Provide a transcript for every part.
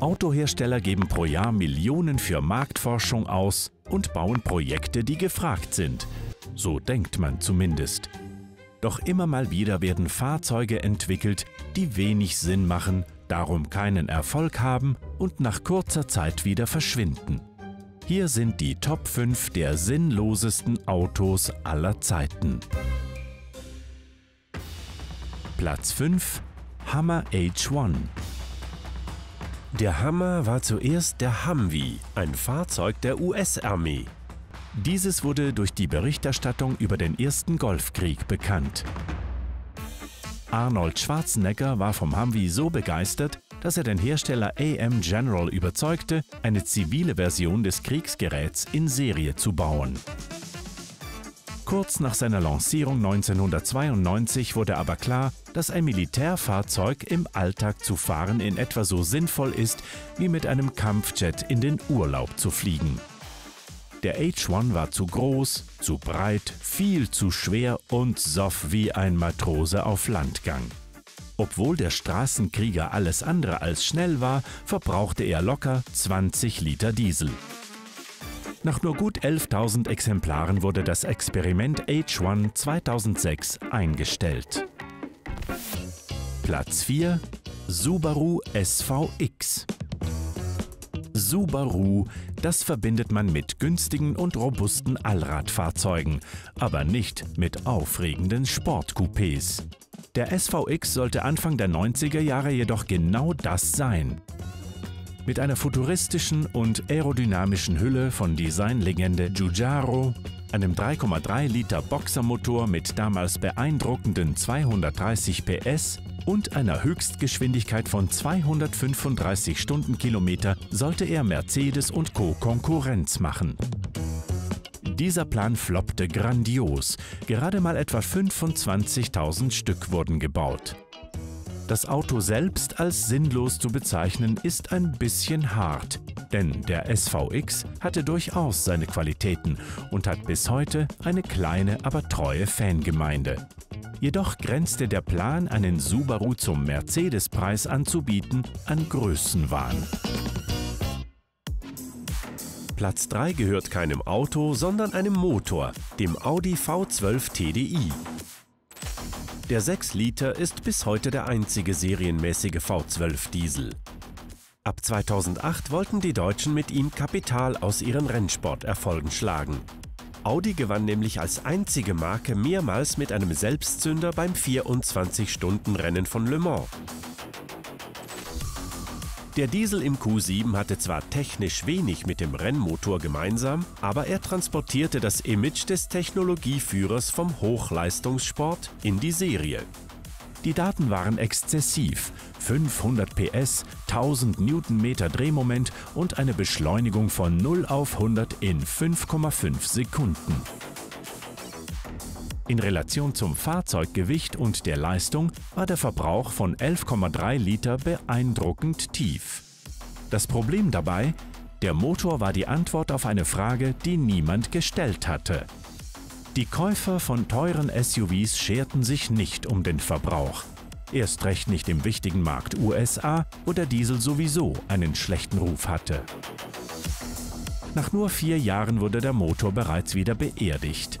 Autohersteller geben pro Jahr Millionen für Marktforschung aus und bauen Projekte, die gefragt sind. So denkt man zumindest. Doch immer mal wieder werden Fahrzeuge entwickelt, die wenig Sinn machen, darum keinen Erfolg haben und nach kurzer Zeit wieder verschwinden. Hier sind die Top 5 der sinnlosesten Autos aller Zeiten. Platz 5 Hammer H1 Der Hammer war zuerst der Humvee, ein Fahrzeug der US-Armee. Dieses wurde durch die Berichterstattung über den Ersten Golfkrieg bekannt. Arnold Schwarzenegger war vom Humvee so begeistert, dass er den Hersteller AM General überzeugte, eine zivile Version des Kriegsgeräts in Serie zu bauen. Kurz nach seiner Lancierung 1992 wurde aber klar, dass ein Militärfahrzeug im Alltag zu fahren in etwa so sinnvoll ist, wie mit einem Kampfjet in den Urlaub zu fliegen. Der H1 war zu groß, zu breit, viel zu schwer und soff wie ein Matrose auf Landgang. Obwohl der Straßenkrieger alles andere als schnell war, verbrauchte er locker 20 Liter Diesel. Nach nur gut 11.000 Exemplaren wurde das Experiment H1 2006 eingestellt. Platz 4 Subaru SVX Subaru, das verbindet man mit günstigen und robusten Allradfahrzeugen, aber nicht mit aufregenden Sportcoupés. Der SVX sollte Anfang der 90er Jahre jedoch genau das sein. Mit einer futuristischen und aerodynamischen Hülle von Designlegende Giugiaro, einem 3,3 Liter Boxermotor mit damals beeindruckenden 230 PS und einer Höchstgeschwindigkeit von 235 Stundenkilometer sollte er Mercedes und Co. Konkurrenz machen. Dieser Plan floppte grandios. Gerade mal etwa 25.000 Stück wurden gebaut. Das Auto selbst als sinnlos zu bezeichnen ist ein bisschen hart, denn der SVX hatte durchaus seine Qualitäten und hat bis heute eine kleine, aber treue Fangemeinde. Jedoch grenzte der Plan, einen Subaru zum Mercedes-Preis anzubieten, an Größenwahn. Platz 3 gehört keinem Auto, sondern einem Motor, dem Audi V12 TDI. Der 6 Liter ist bis heute der einzige serienmäßige V12 Diesel. Ab 2008 wollten die Deutschen mit ihm Kapital aus ihren Rennsporterfolgen schlagen. Audi gewann nämlich als einzige Marke mehrmals mit einem Selbstzünder beim 24-Stunden-Rennen von Le Mans. Der Diesel im Q7 hatte zwar technisch wenig mit dem Rennmotor gemeinsam, aber er transportierte das Image des Technologieführers vom Hochleistungssport in die Serie. Die Daten waren exzessiv. 500 PS, 1000 Newtonmeter Drehmoment und eine Beschleunigung von 0 auf 100 in 5,5 Sekunden. In Relation zum Fahrzeuggewicht und der Leistung war der Verbrauch von 11,3 Liter beeindruckend tief. Das Problem dabei? Der Motor war die Antwort auf eine Frage, die niemand gestellt hatte. Die Käufer von teuren SUVs scherten sich nicht um den Verbrauch. Erst recht nicht im wichtigen Markt USA, wo der Diesel sowieso einen schlechten Ruf hatte. Nach nur vier Jahren wurde der Motor bereits wieder beerdigt.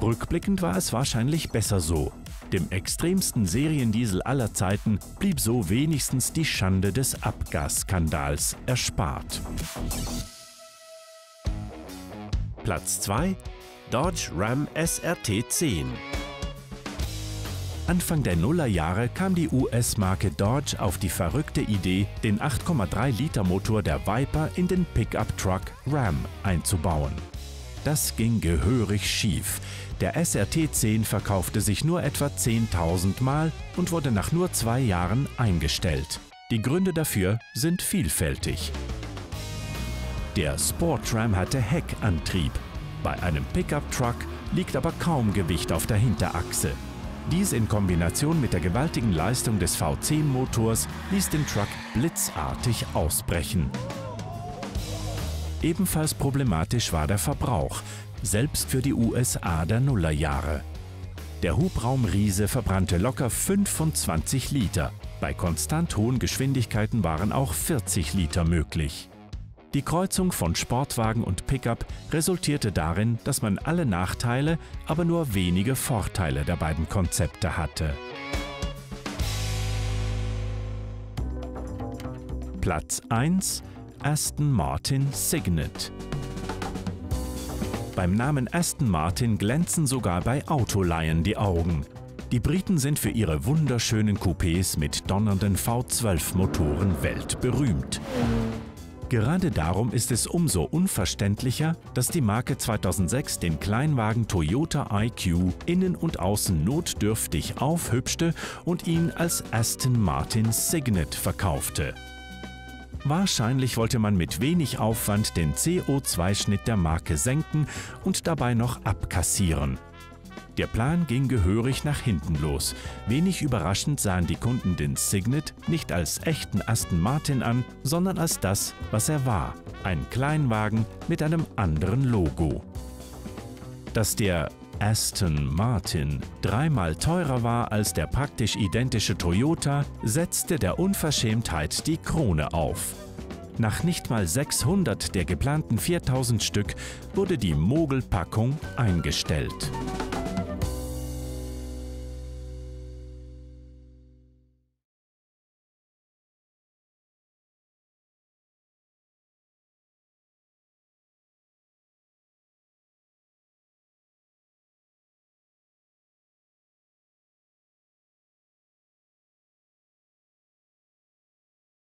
Rückblickend war es wahrscheinlich besser so. Dem extremsten Seriendiesel aller Zeiten blieb so wenigstens die Schande des Abgasskandals erspart. Platz 2 Dodge Ram SRT 10 Anfang der Nullerjahre kam die US-Marke Dodge auf die verrückte Idee, den 8,3 Liter Motor der Viper in den Pickup-Truck Ram einzubauen. Das ging gehörig schief. Der SRT-10 verkaufte sich nur etwa 10.000 Mal und wurde nach nur zwei Jahren eingestellt. Die Gründe dafür sind vielfältig. Der Sportram hatte Heckantrieb. Bei einem Pickup-Truck liegt aber kaum Gewicht auf der Hinterachse. Dies in Kombination mit der gewaltigen Leistung des V10-Motors ließ den Truck blitzartig ausbrechen. Ebenfalls problematisch war der Verbrauch, selbst für die USA der Nullerjahre. Der Hubraumriese verbrannte locker 25 Liter. Bei konstant hohen Geschwindigkeiten waren auch 40 Liter möglich. Die Kreuzung von Sportwagen und Pickup resultierte darin, dass man alle Nachteile, aber nur wenige Vorteile der beiden Konzepte hatte. Platz 1 Aston Martin Signet Beim Namen Aston Martin glänzen sogar bei Autoleihen die Augen. Die Briten sind für ihre wunderschönen Coupés mit donnernden V12-Motoren weltberühmt. Gerade darum ist es umso unverständlicher, dass die Marke 2006 den Kleinwagen Toyota IQ innen und außen notdürftig aufhübschte und ihn als Aston Martin Signet verkaufte. Wahrscheinlich wollte man mit wenig Aufwand den CO2-Schnitt der Marke senken und dabei noch abkassieren. Der Plan ging gehörig nach hinten los. Wenig überraschend sahen die Kunden den Signet nicht als echten Aston Martin an, sondern als das, was er war, ein Kleinwagen mit einem anderen Logo. Dass der Aston Martin dreimal teurer war als der praktisch identische Toyota, setzte der Unverschämtheit die Krone auf. Nach nicht mal 600 der geplanten 4000 Stück wurde die Mogelpackung eingestellt.